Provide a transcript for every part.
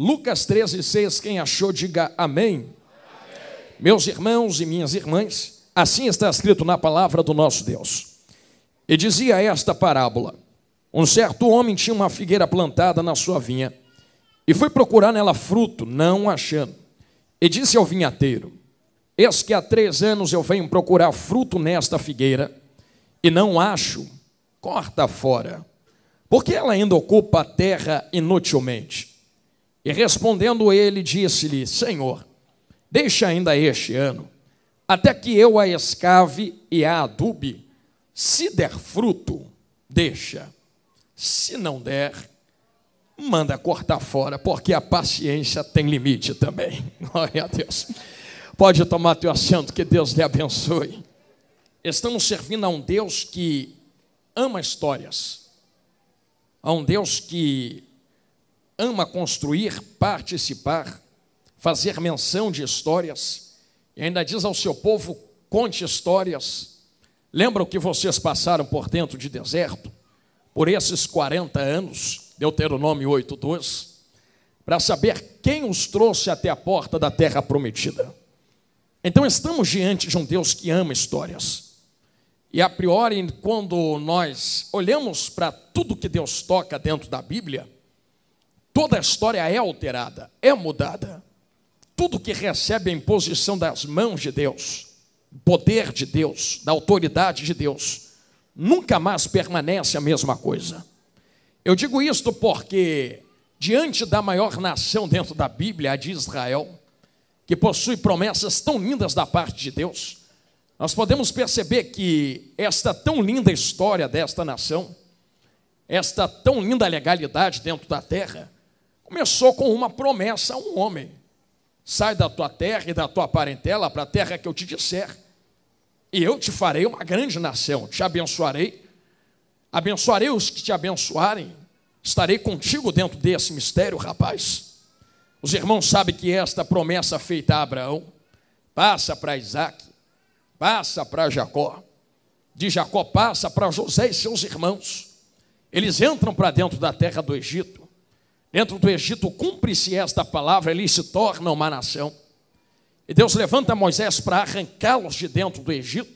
Lucas 13, 6, quem achou, diga amém. amém. Meus irmãos e minhas irmãs, assim está escrito na palavra do nosso Deus. E dizia esta parábola: Um certo homem tinha uma figueira plantada na sua vinha, e foi procurar nela fruto, não achando. E disse ao vinhateiro: Eis que há três anos eu venho procurar fruto nesta figueira, e não acho, corta fora, porque ela ainda ocupa a terra inutilmente. E respondendo ele, disse-lhe: Senhor, deixa ainda este ano, até que eu a escave e a adube. Se der fruto, deixa. Se não der, manda cortar fora, porque a paciência tem limite também. Glória a Deus. Pode tomar teu assento, que Deus lhe abençoe. Estamos servindo a um Deus que ama histórias, a um Deus que ama construir, participar, fazer menção de histórias, e ainda diz ao seu povo: conte histórias. Lembra o que vocês passaram por dentro de deserto, por esses 40 anos, Deuteronômio 8:2, para saber quem os trouxe até a porta da terra prometida. Então estamos diante de um Deus que ama histórias. E a priori, quando nós olhamos para tudo que Deus toca dentro da Bíblia, toda a história é alterada, é mudada. Tudo que recebe a imposição das mãos de Deus, poder de Deus, da autoridade de Deus, nunca mais permanece a mesma coisa. Eu digo isto porque, diante da maior nação dentro da Bíblia, a de Israel, que possui promessas tão lindas da parte de Deus, nós podemos perceber que esta tão linda história desta nação, esta tão linda legalidade dentro da terra, começou com uma promessa a um homem: sai da tua terra e da tua parentela para a terra que eu te disser, e eu te farei uma grande nação, te abençoarei, abençoarei os que te abençoarem, estarei contigo dentro desse mistério, rapaz. Os irmãos sabem que esta promessa feita a Abraão passa para Isaac, passa para Jacó, de Jacó passa para José e seus irmãos. Eles entram para dentro da terra do Egito. Dentro do Egito cumpre-se esta palavra, eles se tornam uma nação. E Deus levanta Moisés para arrancá-los de dentro do Egito,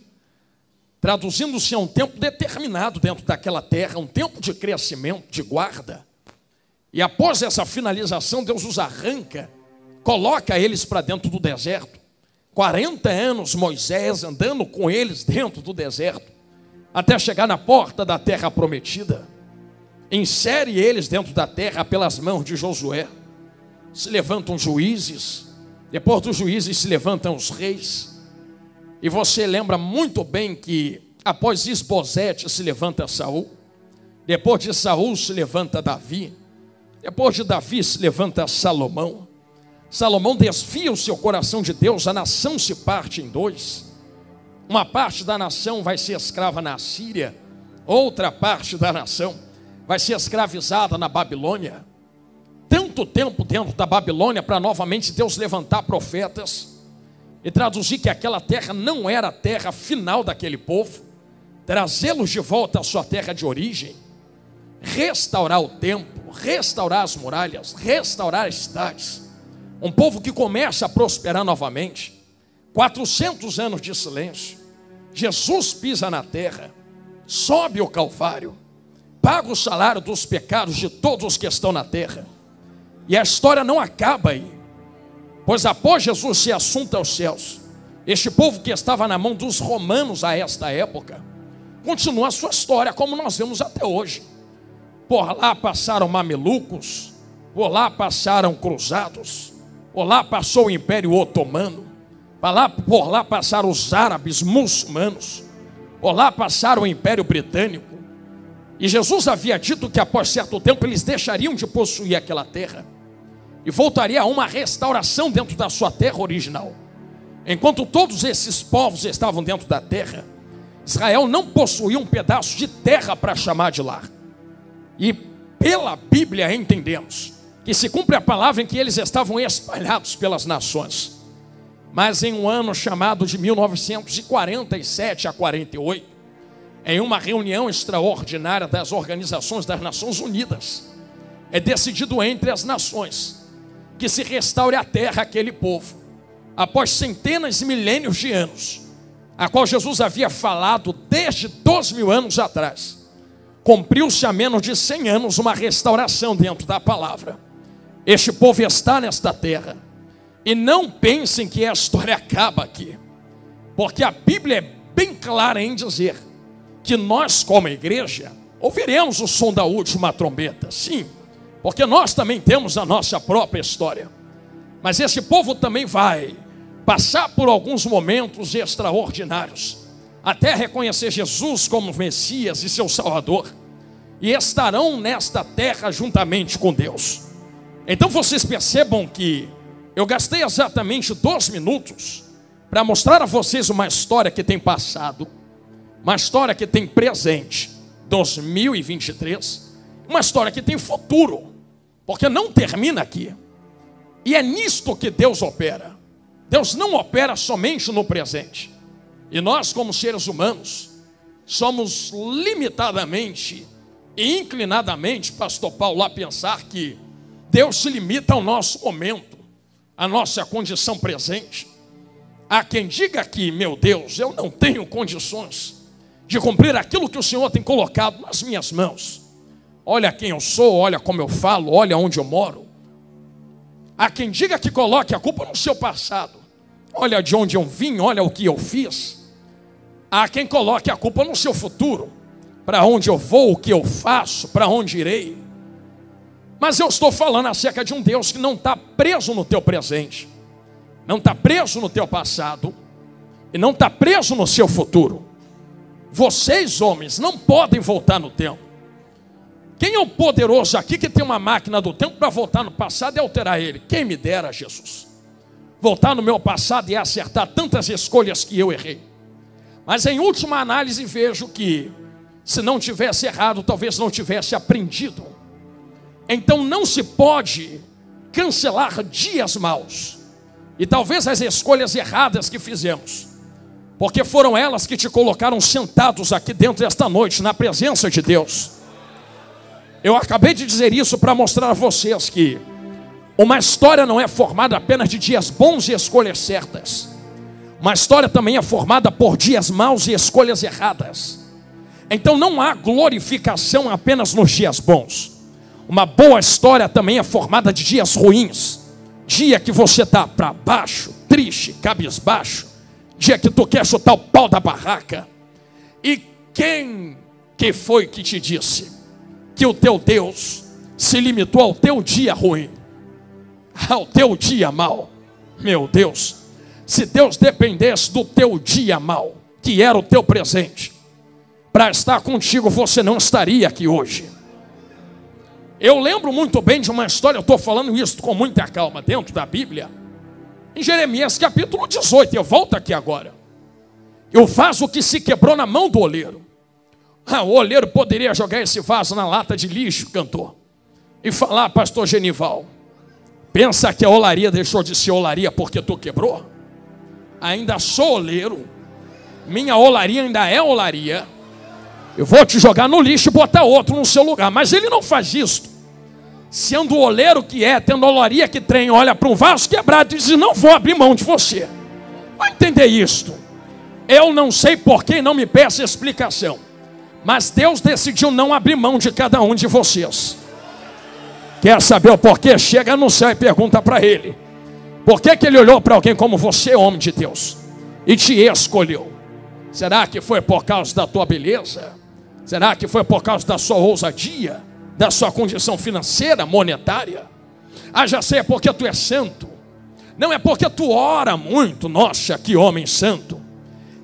traduzindo-se a um tempo determinado dentro daquela terra, um tempo de crescimento, de guarda. E após essa finalização, Deus os arranca, coloca eles para dentro do deserto. 40 anos Moisés andando com eles dentro do deserto, até chegar na porta da terra prometida. Insere eles dentro da terra pelas mãos de Josué. Se levantam juízes, depois dos juízes se levantam os reis. E você lembra muito bem que após Isbosete se levanta Saul, depois de Saul se levanta Davi. Depois de Davi se levanta Salomão. Salomão desvia o seu coração de Deus, a nação se parte em dois. Uma parte da nação vai ser escrava na Síria, outra parte da nação vai ser escravizada na Babilônia. Tanto tempo dentro da Babilônia para novamente Deus levantar profetas e traduzir que aquela terra não era a terra final daquele povo, trazê-los de volta à sua terra de origem restaurar o templo, restaurar as muralhas, restaurar as cidades. Um povo que começa a prosperar novamente. 400 anos de silêncio. Jesus pisa na terra, sobe o Calvário, paga o salário dos pecados de todos os que estão na terra. E a história não acaba aí, pois após Jesus ser assunto aos céus, este povo que estava na mão dos romanos a esta época, continua a sua história como nós vemos até hoje. Por lá passaram mamelucos, por lá passaram cruzados, por lá passou o Império Otomano, por lá, por lá passaram os árabes muçulmanos, por lá passaram o Império Britânico. E Jesus havia dito que após certo tempo eles deixariam de possuir aquela terra e voltaria a uma restauração dentro da sua terra original. Enquanto todos esses povos estavam dentro da terra, Israel não possuía um pedaço de terra para chamar de lar. E pela Bíblia entendemos que se cumpre a palavra em que eles estavam espalhados pelas nações. Mas em um ano chamado de 1947 a 48, em uma reunião extraordinária das organizações das Nações Unidas, é decidido entre as nações que se restaure a terra àquele povo, após centenas e milênios de anos, a qual Jesus havia falado desde dois mil anos atrás. Cumpriu-se há menos de cem anos uma restauração dentro da palavra. Este povo está nesta terra. E não pensem que a história acaba aqui. Porque a Bíblia é bem clara em dizer que nós, como igreja, ouviremos o som da última trombeta. Sim, porque nós também temos a nossa própria história. Mas esse povo também vai passar por alguns momentos extraordinários, até reconhecer Jesus como Messias e seu Salvador, e estarão nesta terra juntamente com Deus. Então vocês percebam que eu gastei exatamente dois minutos para mostrar a vocês uma história que tem passado, uma história que tem presente, 2023, uma história que tem futuro, porque não termina aqui. E é nisto que Deus opera. Deus não opera somente no presente. E nós, como seres humanos, somos limitadamente e inclinadamente, pastor Paulo, a pensar que Deus se limita ao nosso momento, à nossa condição presente. Há quem diga que, meu Deus, eu não tenho condições de cumprir aquilo que o Senhor tem colocado nas minhas mãos. Olha quem eu sou, olha como eu falo, olha onde eu moro. Há quem diga que coloque a culpa no seu passado. Olha de onde eu vim, olha o que eu fiz. Há quem coloque a culpa no seu futuro. Para onde eu vou, o que eu faço, para onde irei. Mas eu estou falando acerca de um Deus que não está preso no teu presente, não está preso no teu passado, e não está preso no seu futuro. Vocês, homens, não podem voltar no tempo. Quem é o poderoso aqui que tem uma máquina do tempo para voltar no passado e alterar ele? Quem me dera, Jesus. Voltar no meu passado e acertar tantas escolhas que eu errei. Mas em última análise vejo que se não tivesse errado, talvez não tivesse aprendido. Então não se pode cancelar dias maus. E talvez as escolhas erradas que fizemos, porque foram elas que te colocaram sentados aqui dentro esta noite, na presença de Deus. Eu acabei de dizer isso para mostrar a vocês que uma história não é formada apenas de dias bons e escolhas certas. Uma história também é formada por dias maus e escolhas erradas. Então não há glorificação apenas nos dias bons. Uma boa história também é formada de dias ruins. Dia que você está para baixo, triste, cabisbaixo. Dia que tu quer chutar o pau da barraca. E quem que foi que te disse? que o teu Deus se limitou ao teu dia ruim, ao teu dia mal. Meu Deus, se Deus dependesse do teu dia mal, que era o teu presente, para estar contigo, você não estaria aqui hoje. Eu lembro muito bem de uma história, eu estou falando isso com muita calma, dentro da Bíblia, em Jeremias capítulo 18, eu volto aqui agora. Eu faço o que se quebrou na mão do oleiro. Ah, o olheiro poderia jogar esse vaso na lata de lixo, cantor, e falar, pastor Genival, pensa que a olaria deixou de ser olaria porque tu quebrou? Ainda sou oleiro, minha olaria ainda é olaria. Eu vou te jogar no lixo e botar outro no seu lugar. Mas ele não faz isso. Sendo o oleiro que é, tendo a olaria que tem, olha para um vaso quebrado e diz: Não vou abrir mão de você. Vai entender isto. Eu não sei por que não me peça explicação. Mas Deus decidiu não abrir mão de cada um de vocês. Quer saber o porquê? Chega no céu e pergunta para ele. Por que, que ele olhou para alguém como você, homem de Deus, e te escolheu? Será que foi por causa da tua beleza? Será que foi por causa da sua ousadia? Da sua condição financeira, monetária? Já sei, é porque tu é santo. Não é porque tu ora muito. Nossa, que homem santo.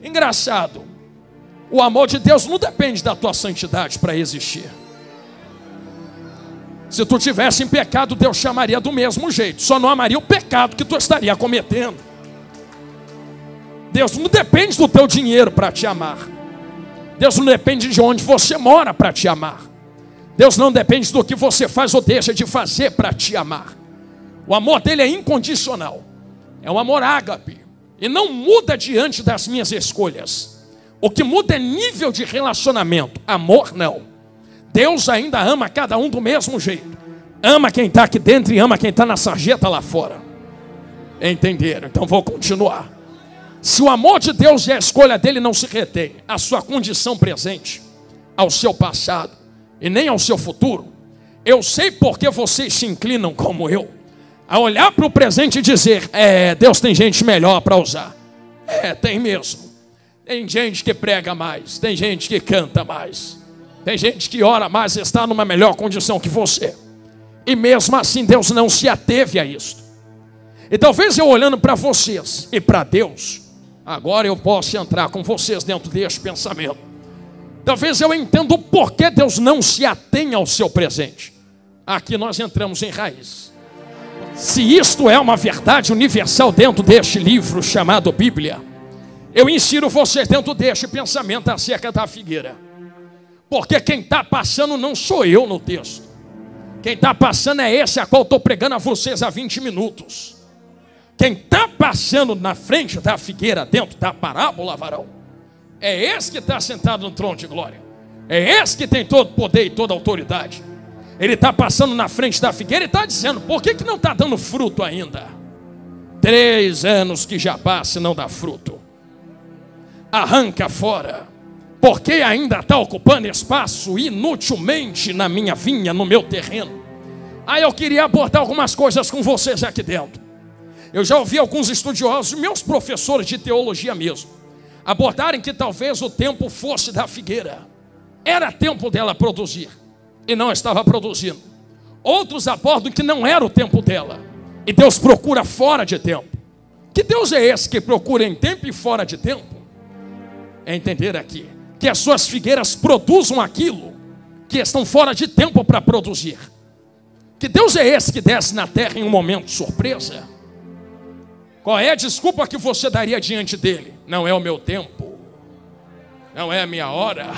Engraçado. O amor de Deus não depende da tua santidade para existir. Se tu tivesse em pecado, Deus chamaria do mesmo jeito, só não amaria o pecado que tu estaria cometendo. Deus não depende do teu dinheiro para te amar. Deus não depende de onde você mora para te amar. Deus não depende do que você faz ou deixa de fazer para te amar. O amor dele é incondicional. É um amor ágape. E não muda diante das minhas escolhas. O que muda é nível de relacionamento. Amor, não. Deus ainda ama cada um do mesmo jeito. Ama quem está aqui dentro e ama quem está na sarjeta lá fora. Entenderam? Então vou continuar. Se o amor de Deus e a escolha dele não se retém à sua condição presente, ao seu passado e nem ao seu futuro, eu sei porque vocês se inclinam como eu, a olhar para o presente e dizer: É, Deus tem gente melhor para usar. É, tem mesmo. Tem gente que prega mais, tem gente que canta mais, tem gente que ora mais e está numa melhor condição que você. E mesmo assim Deus não se ateve a isto. E talvez eu olhando para vocês e para Deus, agora eu possa entrar com vocês dentro deste pensamento. Talvez eu entenda o porquê Deus não se atém ao seu presente. Aqui nós entramos em raiz. Se isto é uma verdade universal dentro deste livro chamado Bíblia, eu insiro você dentro deste pensamento acerca da figueira. Porque quem está passando não sou eu no texto. Quem está passando é esse a qual estou pregando a vocês há 20 minutos. Quem está passando na frente da figueira, dentro da parábola, varão, é esse que está sentado no trono de glória. É esse que tem todo poder e toda autoridade. Ele está passando na frente da figueira e está dizendo: por que, que não está dando fruto ainda? Três anos que já passa e não dá fruto. Arranca fora porque ainda está ocupando espaço inutilmente na minha vinha, no meu terreno. Aí eu queria abordar algumas coisas com vocês aqui dentro. Eu já ouvi alguns estudiosos, meus professores de teologia mesmo, abordarem que talvez o tempo fosse da figueira. Era tempo dela produzir e não estava produzindo. Outros abordam que não era o tempo dela e Deus procura fora de tempo. Que Deus é esse que procura em tempo e fora de tempo? É entender aqui que as suas figueiras produzam aquilo que estão fora de tempo para produzir. Que Deus é esse que desce na terra em um momento de surpresa? Qual é a desculpa que você daria diante dele? Não é o meu tempo, não é a minha hora.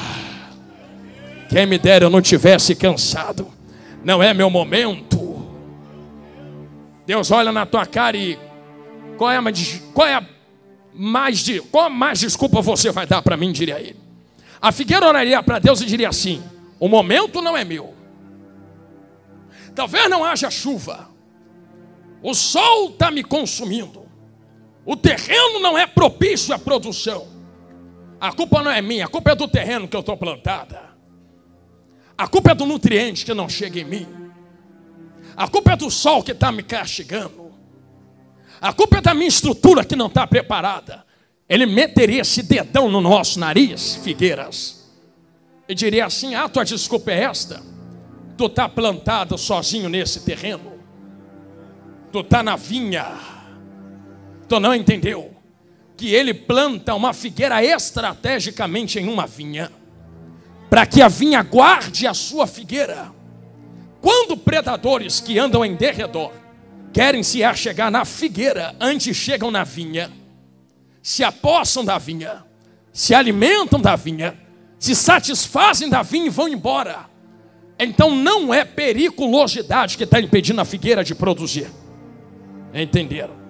Quem me dera eu não tivesse cansado, não é meu momento. Deus olha na tua cara e qual é a, qual é a mais de qual mais desculpa você vai dar para mim? Diria ele. A figueira oraria para Deus e diria assim: O momento não é meu. Talvez não haja chuva. O sol está me consumindo. O terreno não é propício à produção. A culpa não é minha, a culpa é do terreno que eu estou plantada. A culpa é do nutriente que não chega em mim. A culpa é do sol que está me castigando. A culpa é da minha estrutura que não está preparada ele meteria esse dedão no nosso nariz, Figueiras, e diria assim: Ah, tua desculpa é esta? Tu está plantado sozinho nesse terreno, tu está na vinha, tu não entendeu que ele planta uma figueira estrategicamente em uma vinha, para que a vinha guarde a sua figueira. Quando predadores que andam em derredor querem se achegar na figueira, antes chegam na vinha se apossam da vinha, se alimentam da vinha, se satisfazem da vinha e vão embora. Então não é periculosidade que está impedindo a figueira de produzir. Entenderam?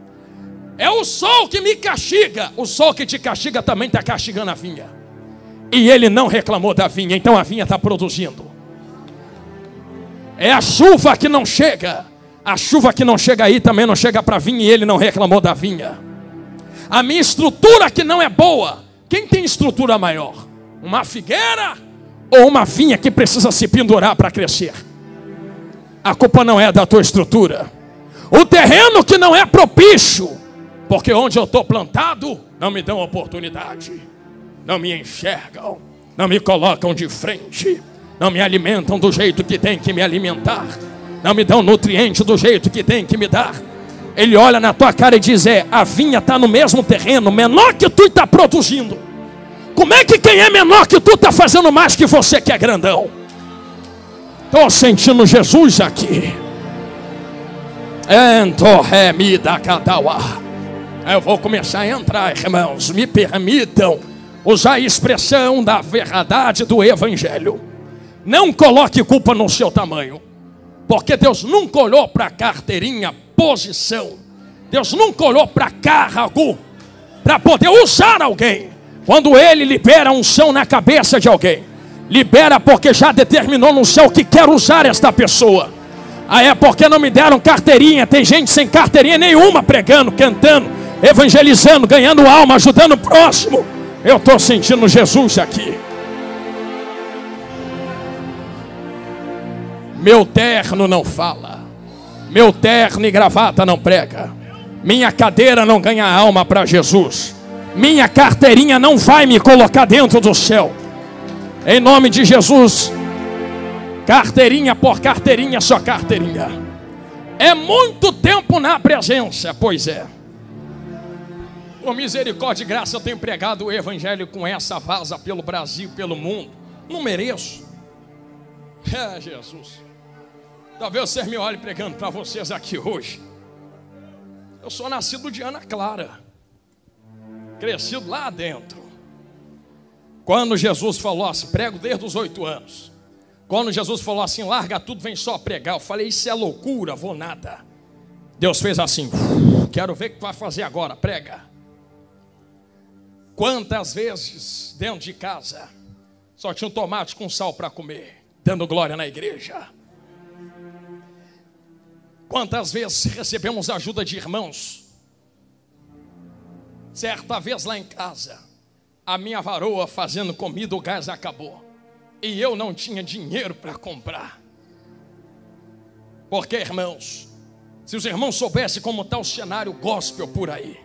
É o sol que me castiga. O sol que te castiga também está castigando a vinha. E ele não reclamou da vinha, então a vinha está produzindo. É a chuva que não chega. A chuva que não chega aí também não chega para a vinha e ele não reclamou da vinha a minha estrutura que não é boa. Quem tem estrutura maior? Uma figueira ou uma vinha que precisa se pendurar para crescer? A culpa não é da tua estrutura. O terreno que não é propício, porque onde eu estou plantado não me dão oportunidade, não me enxergam, não me colocam de frente, não me alimentam do jeito que tem que me alimentar, não me dão nutriente do jeito que tem que me dar. Ele olha na tua cara e diz: É, a vinha está no mesmo terreno, menor que tu está produzindo. Como é que quem é menor que tu está fazendo mais que você que é grandão? Estou sentindo Jesus aqui. Eu vou começar a entrar, irmãos. Me permitam usar a expressão da verdade do Evangelho. Não coloque culpa no seu tamanho, porque Deus nunca olhou para a carteirinha posição. Deus nunca olhou para cargo para poder usar alguém. Quando Ele libera unção na cabeça de alguém, libera porque já determinou no céu que quer usar esta pessoa. Ah, é porque não me deram carteirinha. Tem gente sem carteirinha nenhuma pregando, cantando, evangelizando, ganhando alma, ajudando o próximo. Eu estou sentindo Jesus aqui. Meu terno não fala. Meu terno e gravata não prega. Minha cadeira não ganha alma para Jesus. Minha carteirinha não vai me colocar dentro do céu. Em nome de Jesus. Carteirinha por carteirinha, só carteirinha. É muito tempo na presença, pois é. Por misericórdia e graça, tenho pregado o Evangelho com essa vaza pelo Brasil, pelo mundo. Não mereço. É, Jesus. Talvez vocês me olhem pregando para vocês aqui hoje. Eu sou nascido de Ana Clara, crescido lá dentro. Quando Jesus falou assim, prego desde os oito anos. Quando Jesus falou assim, larga tudo, vem só pregar. Eu falei, isso é loucura, vou nada. Deus fez assim, quero ver o que tu vai fazer agora, prega. Quantas vezes dentro de casa só tinha um tomate com sal para comer, dando glória na igreja. Quantas vezes recebemos ajuda de irmãos? Certa vez lá em casa, a minha varoa fazendo comida, o gás acabou. E eu não tinha dinheiro para comprar. Porque, irmãos, se os irmãos soubessem como está o cenário gospel por aí,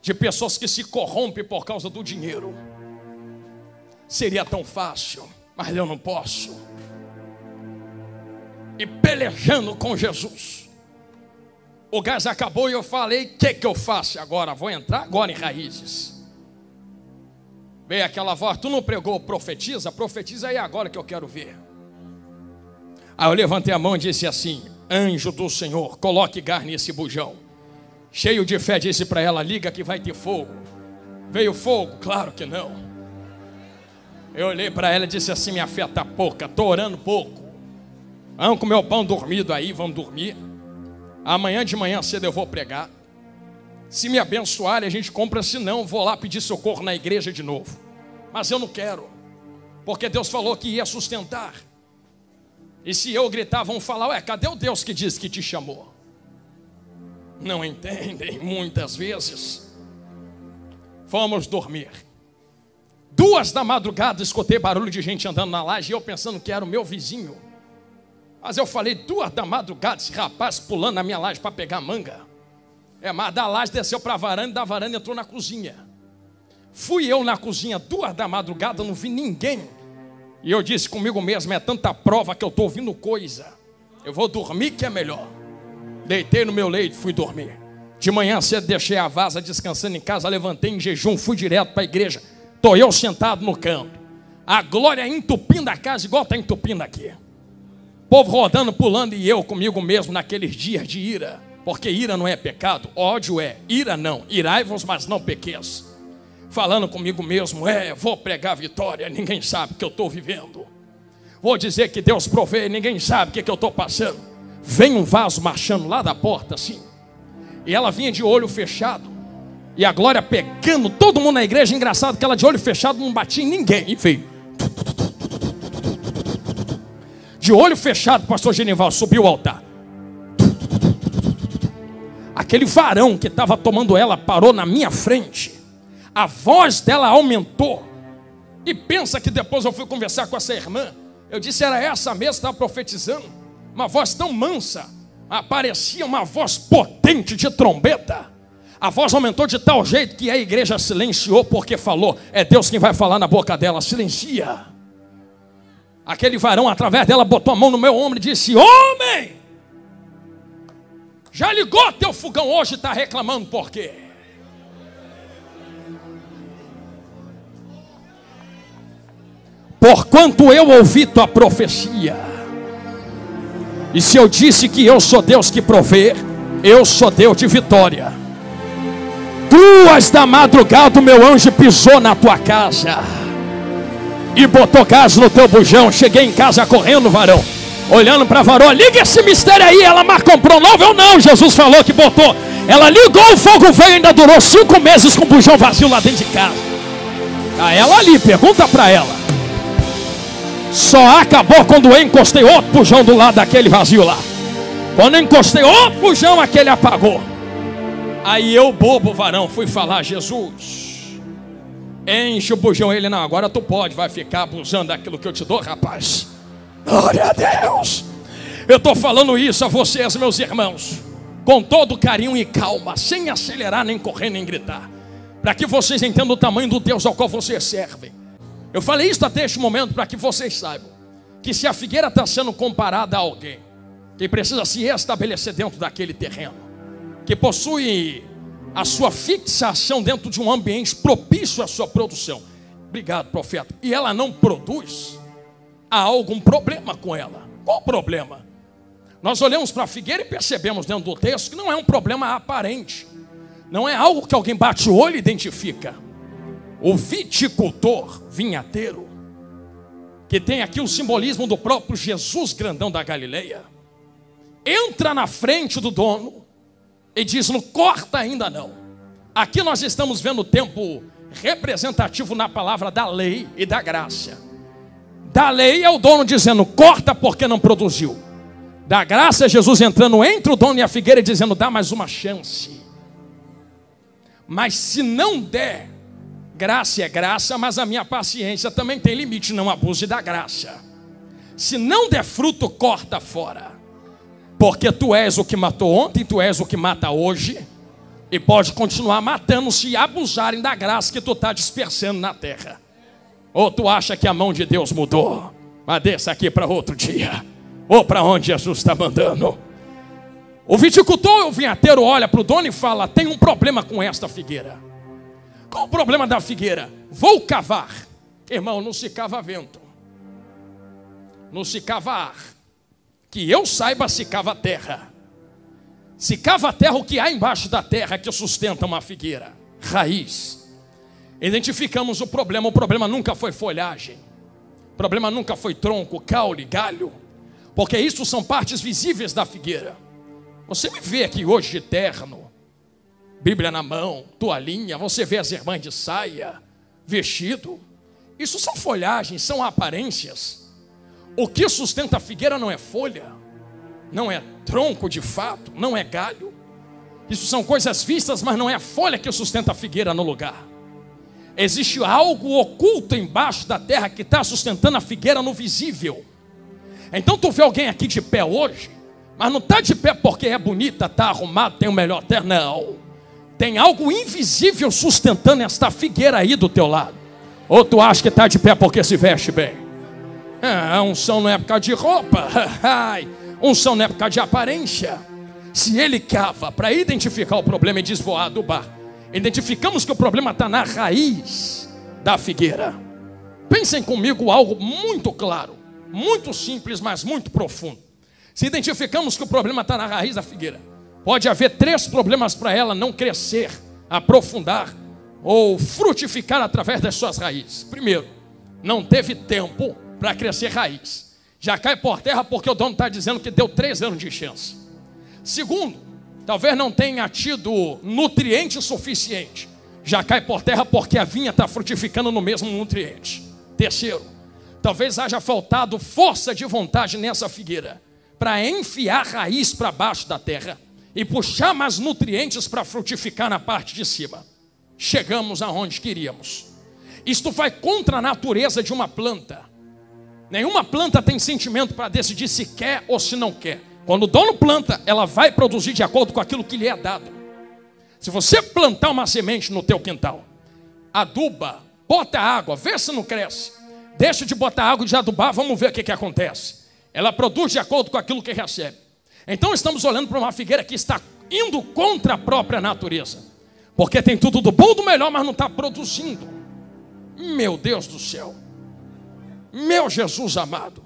de pessoas que se corrompem por causa do dinheiro, seria tão fácil, mas eu não posso e pelejando com Jesus. O gás acabou e eu falei: o que, que eu faço agora? Vou entrar agora em raízes. Veio aquela voz: tu não pregou, profetiza? Profetiza aí agora que eu quero ver. Aí eu levantei a mão e disse assim: Anjo do Senhor, coloque gás nesse bujão. Cheio de fé, disse para ela: Liga que vai ter fogo. Veio fogo? Claro que não. Eu olhei para ela e disse assim: Minha fé está pouca, estou orando pouco. Vamos comer o pão dormido aí, vamos dormir. Amanhã de manhã cedo eu vou pregar. Se me abençoarem, a gente compra, se não, vou lá pedir socorro na igreja de novo. Mas eu não quero, porque Deus falou que ia sustentar. E se eu gritar, vão falar: Ué, cadê o Deus que disse que te chamou? Não entendem muitas vezes. Fomos dormir. Duas da madrugada escutei barulho de gente andando na laje e eu pensando que era o meu vizinho. Mas eu falei, duas da madrugada, esse rapaz pulando na minha laje para pegar manga. É, mas da laje desceu para a varanda e da varanda entrou na cozinha. Fui eu na cozinha, duas da madrugada, não vi ninguém. E eu disse comigo mesmo: é tanta prova que eu estou ouvindo coisa. Eu vou dormir que é melhor. Deitei no meu leito, fui dormir. De manhã cedo deixei a vaza descansando em casa, levantei em jejum, fui direto para a igreja. Estou eu sentado no canto. A glória entupindo a casa, igual está entupindo aqui povo rodando, pulando, e eu comigo mesmo naqueles dias de ira, porque ira não é pecado, ódio é, ira não, irai-vos, mas não pequeis. Falando comigo mesmo, é, vou pregar vitória, ninguém sabe o que eu estou vivendo. Vou dizer que Deus provê, ninguém sabe o que, que eu estou passando. Vem um vaso marchando lá da porta assim, e ela vinha de olho fechado, e a glória pegando todo mundo na igreja. Engraçado que ela de olho fechado não batia em ninguém, e veio de olho fechado, pastor Genival subiu o altar. Aquele varão que estava tomando ela parou na minha frente. A voz dela aumentou. E pensa que depois eu fui conversar com essa irmã. Eu disse, era essa mesmo que estava profetizando. Uma voz tão mansa. Aparecia uma voz potente de trombeta. A voz aumentou de tal jeito que a igreja silenciou porque falou: é Deus quem vai falar na boca dela. Silencia. Aquele varão, através dela, botou a mão no meu ombro e disse: Homem, já ligou teu fogão hoje está reclamando por quê? Porquanto eu ouvi tua profecia, e se eu disse que eu sou Deus que provê, eu sou Deus de vitória. Duas da madrugada o meu anjo pisou na tua casa e botou gás no teu bujão. Cheguei em casa correndo, varão. Olhando para a varoa, liga esse mistério aí. Ela mas comprou novo ou não? Jesus falou que botou. Ela ligou, o fogo veio ainda durou cinco meses com o bujão vazio lá dentro de casa. A ela ali, pergunta para ela. Só acabou quando eu encostei outro bujão do lado daquele vazio lá. Quando eu encostei, oh, pujão, aquele apagou. Aí eu, bobo varão, fui falar, Jesus, enche o bujão. Ele, não, agora tu pode, vai ficar abusando daquilo que eu te dou, rapaz. Glória a Deus. Eu estou falando isso a vocês, meus irmãos, com todo carinho e calma, sem acelerar, nem correr, nem gritar, para que vocês entendam o tamanho do Deus ao qual vocês servem. Eu falei isso até este momento para que vocês saibam que se a figueira está sendo comparada a alguém que precisa se estabelecer dentro daquele terreno, que possui a sua fixação dentro de um ambiente propício à sua produção. Obrigado, profeta. E ela não produz, há algum problema com ela. Qual o problema? Nós olhamos para a figueira e percebemos dentro do texto que não é um problema aparente, não é algo que alguém bate o olho e identifica. O viticultor, vinhateiro, que tem aqui o simbolismo do próprio Jesus grandão da Galileia, entra na frente do dono e diz: Não corta ainda não. Aqui nós estamos vendo o tempo representativo na palavra da lei e da graça. Da lei é o dono dizendo: corta porque não produziu. Da graça é Jesus entrando entre o dono e a figueira e dizendo: dá mais uma chance. Mas se não der, graça é graça, mas a minha paciência também tem limite, não abuse da graça. Se não der fruto, corta fora. Porque tu és o que matou ontem, tu és o que mata hoje, e pode continuar matando se abusarem da graça que tu está dispersando na terra. Ou tu acha que a mão de Deus mudou? Mas desça aqui para outro dia. Ou para onde Jesus está mandando. O viticultor, o vinhateiro, olha para o dono e fala: tem um problema com esta figueira. Qual o problema da figueira? Vou cavar. Irmão, não se cava vento. Não se cava ar que eu saiba, se cava terra. Se cava terra, o que há embaixo da terra que sustenta uma figueira? Raiz. Identificamos o problema. O problema nunca foi folhagem. O problema nunca foi tronco, caule, galho. Porque isso são partes visíveis da figueira. Você me vê aqui hoje de terno, Bíblia na mão, toalhinha, você vê as irmãs de saia, vestido. Isso são folhagens, são aparências. O que sustenta a figueira não é folha, não é tronco de fato, não é galho. Isso são coisas vistas, mas não é a folha que sustenta a figueira no lugar. Existe algo oculto embaixo da terra que está sustentando a figueira no visível. Então tu vê alguém aqui de pé hoje, mas não está de pé porque é bonita, está arrumado, tem o melhor terno, não. Tem algo invisível sustentando esta figueira aí do teu lado. Ou tu acha que está de pé porque se veste bem? Ah, unção não é por causa de roupa. unção não é por causa de aparência. Se ele cava para identificar o problema e desvoar adubar, identificamos que o problema está na raiz da figueira. Pensem comigo algo muito claro, muito simples, mas muito profundo. Se identificamos que o problema está na raiz da figueira, pode haver três problemas para ela não crescer, aprofundar ou frutificar através das suas raízes. Primeiro, não teve tempo para crescer raiz. Já cai por terra porque o dono está dizendo que deu três anos de chance. Segundo, talvez não tenha tido nutriente suficiente. Já cai por terra porque a vinha está frutificando no mesmo nutriente. Terceiro, talvez haja faltado força de vontade nessa figueira para enfiar raiz para baixo da terra e puxar mais nutrientes para frutificar na parte de cima. Chegamos aonde queríamos. Isto vai contra a natureza de uma planta. Nenhuma planta tem sentimento para decidir se quer ou se não quer. Quando o dono planta, ela vai produzir de acordo com aquilo que lhe é dado. Se você plantar uma semente no teu quintal, aduba, bota água, vê se não cresce. Deixa de botar água e de adubar, vamos ver o que, que acontece. Ela produz de acordo com aquilo que recebe. Então estamos olhando para uma figueira que está indo contra a própria natureza. Porque tem tudo do bom do melhor, mas não está produzindo. Meu Deus do céu. Meu Jesus amado,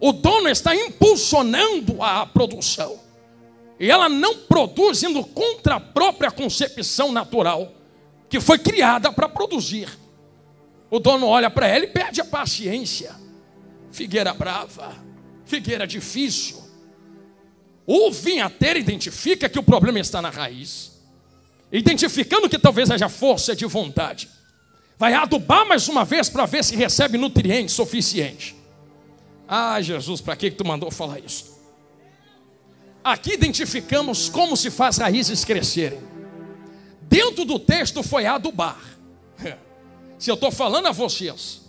o dono está impulsionando a produção. E ela não produz indo contra a própria concepção natural que foi criada para produzir. O dono olha para ela e perde a paciência. Figueira brava, figueira difícil. O vinhateiro identifica que o problema está na raiz, identificando que talvez haja força de vontade vai adubar mais uma vez para ver se recebe nutrientes suficiente. Ah, Jesus, para que tu mandou falar isso? Aqui identificamos como se faz raízes crescerem. Dentro do texto foi adubar. Se eu estou falando a vocês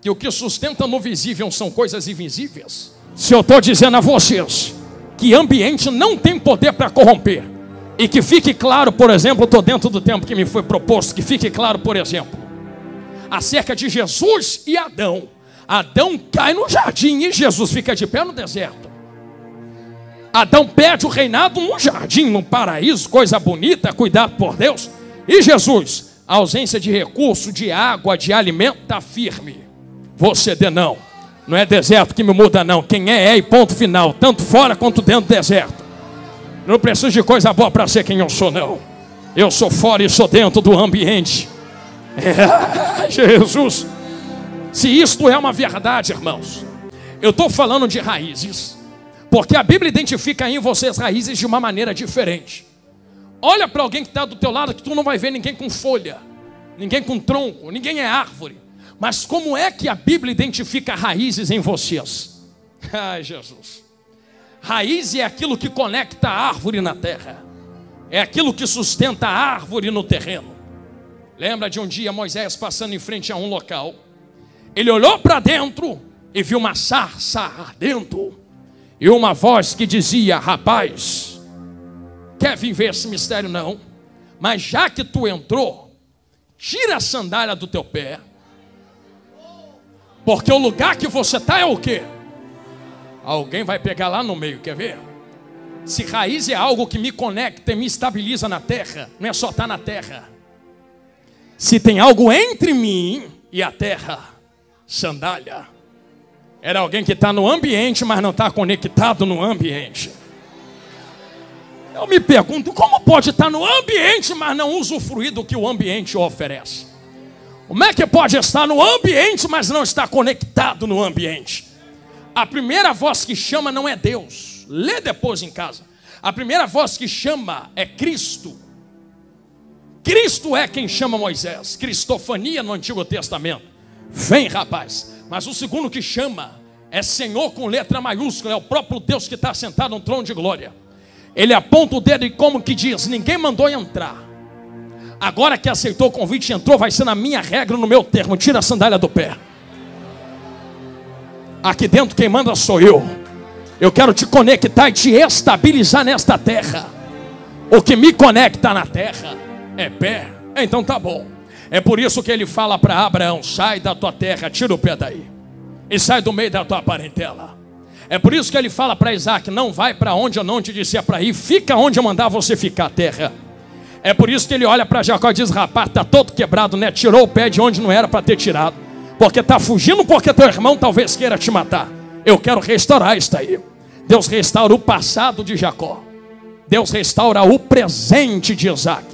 que o que sustenta no visível são coisas invisíveis, se eu estou dizendo a vocês que ambiente não tem poder para corromper, e que fique claro, por exemplo, estou dentro do tempo que me foi proposto, que fique claro, por exemplo, acerca de Jesus e Adão. Adão cai no jardim e Jesus fica de pé no deserto. Adão perde o reinado no jardim, no paraíso, coisa bonita, cuidado por Deus. E Jesus, a ausência de recurso, de água, de alimento, está firme. Vou ceder não. É deserto que me muda, não. Quem é, é e ponto final. Tanto fora quanto dentro do deserto. Não preciso de coisa boa para ser quem eu sou, não. Eu sou fora e sou dentro do ambiente. É, Jesus. Se isto é uma verdade, irmãos, eu estou falando de raízes, porque a Bíblia identifica em vocês raízes de uma maneira diferente. Olha para alguém que está do teu lado que tu não vai ver ninguém com folha, ninguém com tronco, ninguém é árvore. Mas como é que a Bíblia identifica raízes em vocês? Ai, Jesus. Raiz é aquilo que conecta a árvore na terra, é aquilo que sustenta a árvore no terreno. Lembra de um dia Moisés passando em frente a um local? Ele olhou para dentro e viu uma sarça ardendo, e uma voz que dizia: Rapaz, quer vir ver esse mistério? Não, mas já que tu entrou, tira a sandália do teu pé porque o lugar que você está é o quê? Alguém vai pegar lá no meio, quer ver? Se raiz é algo que me conecta e me estabiliza na terra, não é só estar tá na terra. Se tem algo entre mim e a terra, sandália. Era alguém que está no ambiente, mas não está conectado no ambiente. Eu me pergunto, como pode estar tá no ambiente, mas não usufruir do que o ambiente oferece? Como é que pode estar no ambiente, mas não está conectado no ambiente? A primeira voz que chama não é Deus. Lê depois em casa. A primeira voz que chama é Cristo. Cristo é quem chama Moisés. Cristofania no Antigo Testamento. Vem, rapaz. Mas o segundo que chama é Senhor com letra maiúscula. É o próprio Deus que está sentado no trono de glória. Ele aponta o dedo e como que diz: Ninguém mandou entrar. Agora que aceitou o convite e entrou, vai ser na minha regra, no meu termo. Tira a sandália do pé. Aqui dentro quem manda sou eu. Eu quero te conectar e te estabilizar nesta terra. O que me conecta na terra é pé. Então tá bom. É por isso que ele fala para Abraão: sai da tua terra, tira o pé daí. E sai do meio da tua parentela. É por isso que ele fala para Isaac: não vai para onde eu não te disser para ir, fica onde eu mandar você ficar, terra. É por isso que ele olha para Jacó e diz: Rapaz, está todo quebrado, né? Tirou o pé de onde não era para ter tirado. Porque está fugindo, porque teu irmão talvez queira te matar. Eu quero restaurar isso aí. Deus restaura o passado de Jacó. Deus restaura o presente de Isaac.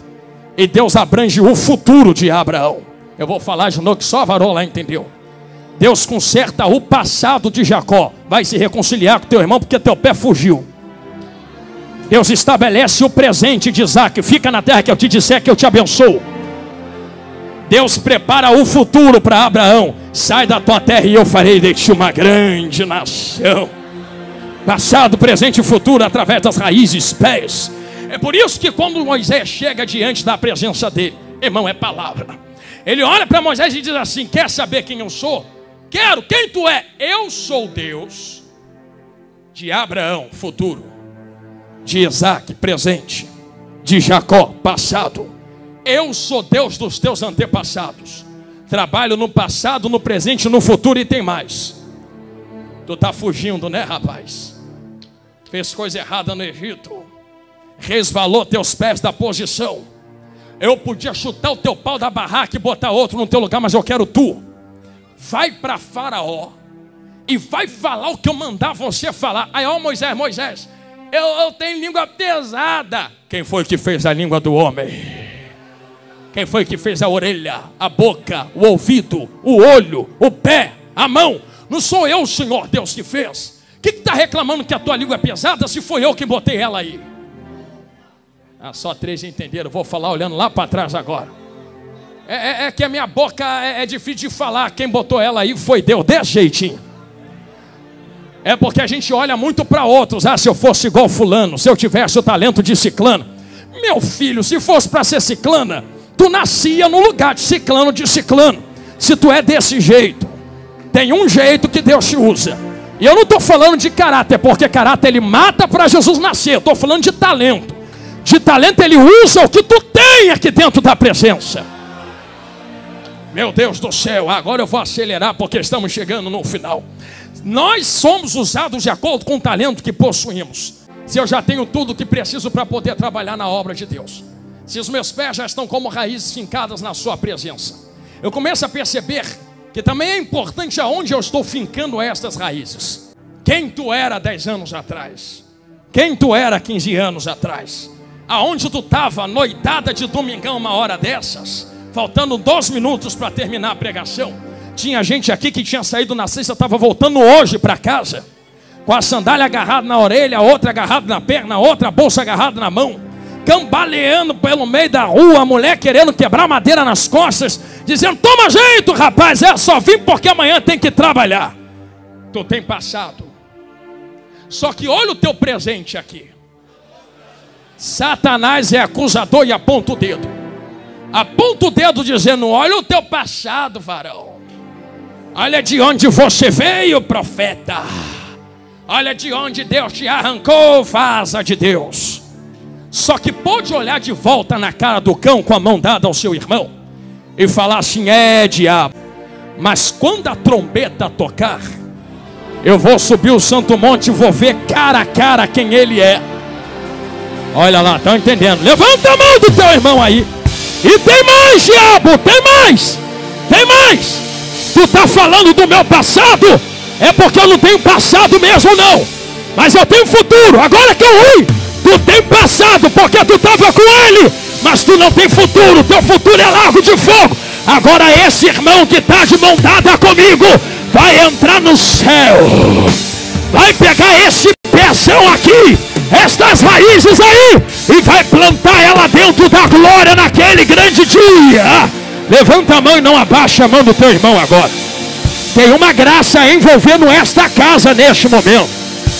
E Deus abrange o futuro de Abraão. Eu vou falar de novo que só a varola entendeu. Deus conserta o passado de Jacó. Vai se reconciliar com teu irmão porque teu pé fugiu. Deus estabelece o presente de Isaac. Fica na terra que eu te disser que eu te abençoo. Deus prepara o futuro para Abraão. Sai da tua terra e eu farei de ti uma grande nação. Passado, presente e futuro através das raízes, pés. É por isso que quando Moisés chega diante da presença dele, irmão, é palavra. Ele olha para Moisés e diz assim: Quer saber quem eu sou? Quero, quem tu é? Eu sou Deus de Abraão, futuro de Isaac, presente, de Jacó, passado. Eu sou Deus dos teus antepassados. Trabalho no passado, no presente, no futuro e tem mais. Tu está fugindo, né, rapaz? Fez coisa errada no Egito. Resvalou teus pés da posição. Eu podia chutar o teu pau da barraca e botar outro no teu lugar, mas eu quero tu. Vai para Faraó e vai falar o que eu mandar você falar. Aí, ó, Moisés, Moisés, eu, eu tenho língua pesada. Quem foi que fez a língua do homem? Quem foi que fez a orelha, a boca, o ouvido, o olho, o pé, a mão? Não sou eu, Senhor Deus, que fez. Que está reclamando que a tua língua é pesada se foi eu que botei ela aí? Ah, só três entenderam. Vou falar olhando lá para trás agora. É, é, é, que a minha boca é, é difícil de falar. Quem botou ela aí foi Deus, desse jeitinho. É porque a gente olha muito para outros. Ah, se eu fosse igual fulano, se eu tivesse o talento de ciclano. Meu filho, se fosse para ser ciclana, tu nascia no lugar de ciclano de ciclano. Se tu é desse jeito, tem um jeito que Deus te usa. E eu não estou falando de caráter, porque caráter ele mata para Jesus nascer. Eu estou falando de talento. De talento ele usa o que tu tem aqui dentro da presença. Meu Deus do céu, agora eu vou acelerar porque estamos chegando no final. Nós somos usados de acordo com o talento que possuímos. Se eu já tenho tudo o que preciso para poder trabalhar na obra de Deus, se os meus pés já estão como raízes fincadas na Sua presença, eu começo a perceber que também é importante aonde eu estou fincando estas raízes. Quem tu era 10 anos atrás? Quem tu era 15 anos atrás? Aonde tu estava noitada de domingão uma hora dessas? faltando dois minutos para terminar a pregação. Tinha gente aqui que tinha saído na sexta, estava voltando hoje para casa, com a sandália agarrada na orelha, outra agarrada na perna, outra bolsa agarrada na mão, cambaleando pelo meio da rua, a mulher querendo quebrar madeira nas costas, dizendo: Toma jeito, rapaz, é só vim porque amanhã tem que trabalhar. Tu tem passado, só que olha o teu presente aqui. Satanás é acusador e aponta o dedo aponta o dedo dizendo: Olha o teu passado, varão. Olha de onde você veio, profeta. Olha de onde Deus te arrancou, vaza de Deus. Só que pode olhar de volta na cara do cão com a mão dada ao seu irmão e falar assim: É, diabo. Mas quando a trombeta tocar, eu vou subir o Santo Monte e vou ver cara a cara quem ele é. Olha lá, estão entendendo? Levanta a mão do teu irmão aí. E tem mais, diabo, tem mais, tem mais. Tu está falando do meu passado, é porque eu não tenho passado mesmo, não. Mas eu tenho futuro, agora que eu vi. Tu tem passado, porque tu estava com ele, mas tu não tem futuro, teu futuro é largo de fogo. Agora esse irmão que está de mão dada comigo, vai entrar no céu. Vai pegar esse pezão aqui estas raízes aí e vai plantar ela dentro da glória naquele grande dia. Levanta a mão e não abaixa a mão do teu irmão agora. Tem uma graça envolvendo esta casa neste momento.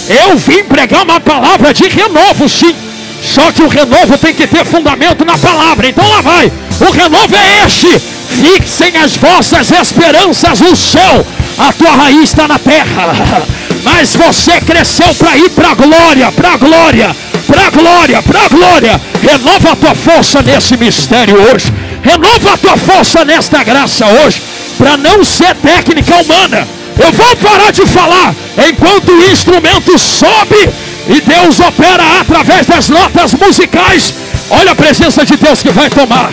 Eu vim pregar uma palavra de renovo, sim. Só que o renovo tem que ter fundamento na palavra. Então lá vai. O renovo é este. Fixem as vossas esperanças no céu. A tua raiz está na terra mas você cresceu para ir para a glória, para a glória, para a glória, para a glória. Renova a tua força nesse mistério hoje. Renova a tua força nesta graça hoje, para não ser técnica humana. Eu vou parar de falar enquanto o instrumento sobe e Deus opera através das notas musicais. Olha a presença de Deus que vai tomar.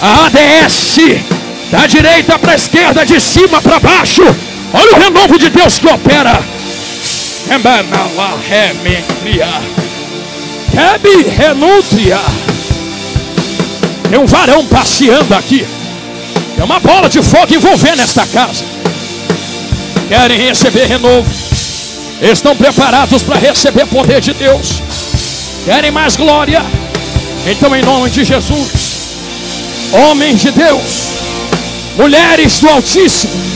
A ADS da direita para a esquerda, de cima para baixo. Olha o renovo de Deus que opera. Kebe renúncia. Tem um varão passeando aqui. Tem uma bola de fogo envolvendo esta casa. Querem receber renovo. Estão preparados para receber poder de Deus. Querem mais glória. Então, em nome de Jesus, homens de Deus, mulheres do Altíssimo,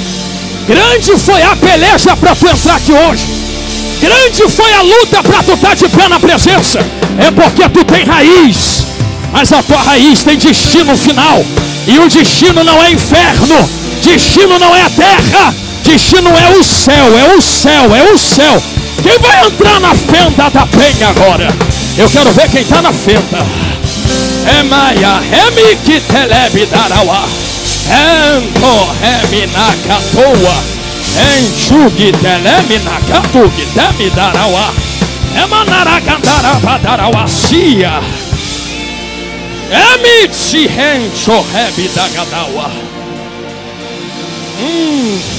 Grande foi a peleja para tu entrar aqui hoje. Grande foi a luta para tu estar de pé na presença. É porque tu tem raiz. Mas a tua raiz tem destino final. E o destino não é inferno. Destino não é a terra. Destino é o céu. É o céu. É o céu. Quem vai entrar na fenda da penha agora? Eu quero ver quem está na fenda. É Maia. É Miki Telebe Darauá. Ento reminakatoa. Enxugue teleminakatugue temidaraua. Emitsihen Shoheb Dagadawa. Hum.